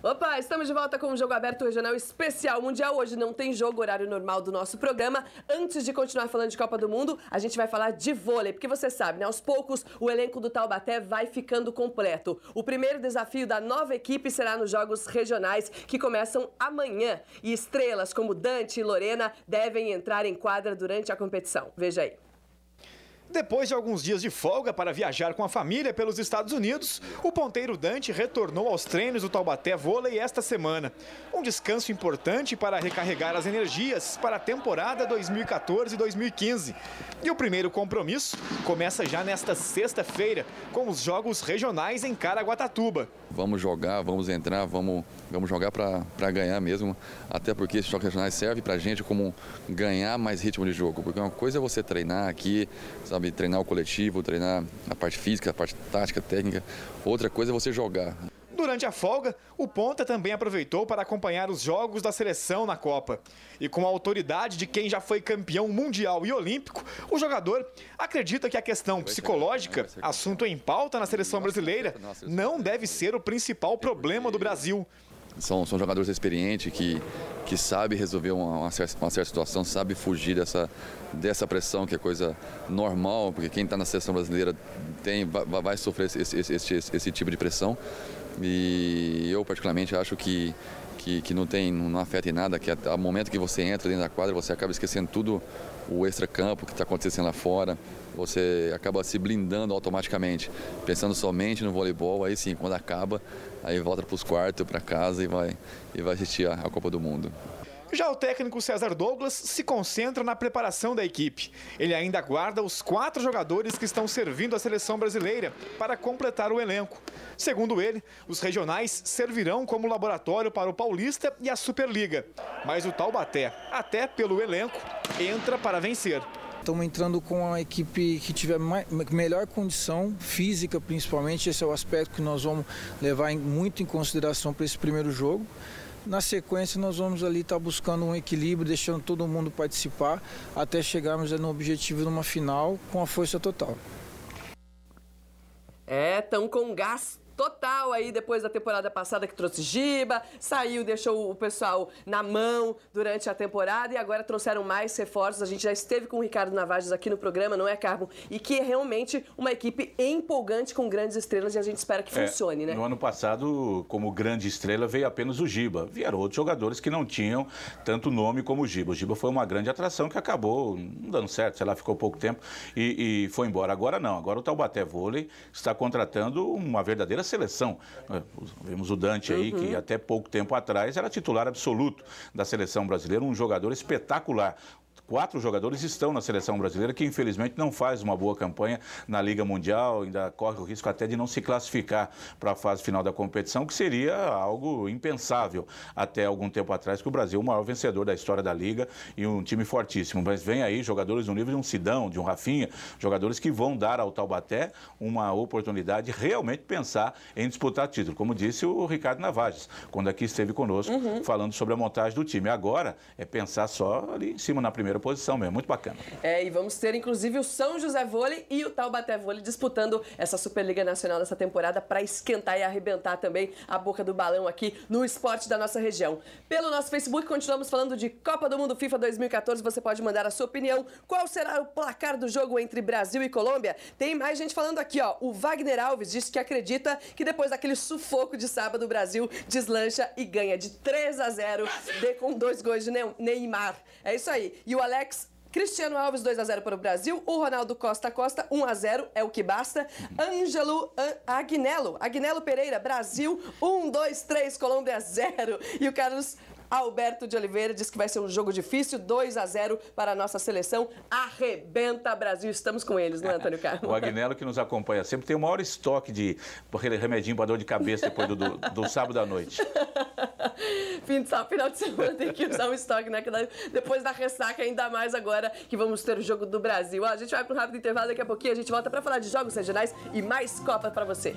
Opa, estamos de volta com o Jogo Aberto Regional Especial Mundial. Hoje não tem jogo, horário normal do nosso programa. Antes de continuar falando de Copa do Mundo, a gente vai falar de vôlei, porque você sabe, né? Aos poucos, o elenco do Taubaté vai ficando completo. O primeiro desafio da nova equipe será nos Jogos Regionais, que começam amanhã. E estrelas como Dante e Lorena devem entrar em quadra durante a competição. Veja aí. Depois de alguns dias de folga para viajar com a família pelos Estados Unidos, o ponteiro Dante retornou aos treinos do Taubaté Vôlei esta semana. Um descanso importante para recarregar as energias para a temporada 2014-2015. E o primeiro compromisso começa já nesta sexta-feira, com os jogos regionais em Caraguatatuba. Vamos jogar, vamos entrar, vamos, vamos jogar para ganhar mesmo, até porque esses jogos regionais servem para a gente como ganhar mais ritmo de jogo, porque uma coisa é você treinar aqui, sabe? Sabe? Treinar o coletivo, treinar a parte física, a parte tática, técnica. Outra coisa é você jogar. Durante a folga, o Ponta também aproveitou para acompanhar os jogos da seleção na Copa. E com a autoridade de quem já foi campeão mundial e olímpico, o jogador acredita que a questão psicológica, assunto em pauta na seleção brasileira, não deve ser o principal problema do Brasil. São, são jogadores experientes que, que sabem resolver uma, uma, certa, uma, certa, situação, sabem fugir dessa, dessa pressão, que é coisa normal, porque quem está na seleção brasileira tem, vai, vai sofrer esse, esse, esse, esse, tipo de pressão. E eu, particularmente, acho que, que, que não, tem, não afeta em nada, que ao momento que você entra dentro da quadra, você acaba esquecendo tudo o extra-campo que está acontecendo lá fora, você acaba se blindando automaticamente, pensando somente no voleibol, aí sim, quando acaba, aí volta para os quartos, para casa e vai, e vai assistir a, a Copa do Mundo. Já o técnico César Douglas se concentra na preparação da equipe. Ele ainda aguarda os quatro jogadores que estão servindo a seleção brasileira para completar o elenco. Segundo ele, os regionais servirão como laboratório para o Paulista e a Superliga. Mas o Taubaté, até pelo elenco, entra para vencer. Estamos entrando com a equipe que tiver melhor condição física, principalmente. Esse é o aspecto que nós vamos levar muito em consideração para esse primeiro jogo. Na sequência, nós vamos ali estar tá buscando um equilíbrio, deixando todo mundo participar, até chegarmos no objetivo de uma final com a força total. É, tão com gás total aí depois da temporada passada que trouxe Giba, saiu, deixou o pessoal na mão durante a temporada e agora trouxeram mais reforços. A gente já esteve com o Ricardo Navajas aqui no programa, não é, Carmo? E que é realmente uma equipe empolgante com grandes estrelas e a gente espera que é, funcione, né? No ano passado, como grande estrela, veio apenas o Giba. Vieram outros jogadores que não tinham tanto nome como o Giba. O Giba foi uma grande atração que acabou não dando certo, sei lá, ficou pouco tempo e, e foi embora. Agora não, agora o Taubaté Vôlei está contratando uma verdadeira seleção. Vimos o Dante aí, uhum. que até pouco tempo atrás era titular absoluto da seleção brasileira, um jogador espetacular quatro jogadores estão na seleção brasileira que infelizmente não faz uma boa campanha na Liga Mundial, ainda corre o risco até de não se classificar para a fase final da competição, que seria algo impensável até algum tempo atrás, que o Brasil é o maior vencedor da história da Liga e um time fortíssimo. Mas vem aí jogadores no nível de um Sidão, de um Rafinha, jogadores que vão dar ao Taubaté uma oportunidade de realmente pensar em disputar título, como disse o Ricardo Navages, quando aqui esteve conosco uhum. falando sobre a montagem do time. Agora é pensar só ali em cima na primeira primeira posição mesmo, muito bacana. É, e vamos ter inclusive o São José Vôlei e o Taubaté Vôlei disputando essa Superliga Nacional dessa temporada para esquentar e arrebentar também a boca do balão aqui no esporte da nossa região. Pelo nosso Facebook, continuamos falando de Copa do Mundo FIFA 2014. Você pode mandar a sua opinião. Qual será o placar do jogo entre Brasil e Colômbia? Tem mais gente falando aqui, ó. O Wagner Alves disse que acredita que depois daquele sufoco de sábado, o Brasil deslancha e ganha de 3 a 0 de, com dois gols de Neymar. É isso aí. E o Alex Cristiano Alves 2 a 0 para o Brasil, o Ronaldo Costa Costa 1 a 0 é o que basta. Ângelo Agnello, Agnello Pereira, Brasil 1 2 3 Colômbia 0 e o Carlos Alberto de Oliveira diz que vai ser um jogo difícil, 2 a 0 para a nossa seleção. Arrebenta Brasil, estamos com eles, não é, Antônio Carlos? o Agnello que nos acompanha sempre tem o maior estoque de aquele remedinho para dor de cabeça depois do, do, do sábado à noite. Sábado, final de semana tem que usar um estoque, né? Depois da ressaca, ainda mais agora que vamos ter o jogo do Brasil. Ó, a gente vai para um rápido intervalo, daqui a pouquinho a gente volta para falar de jogos regionais e mais Copa para você.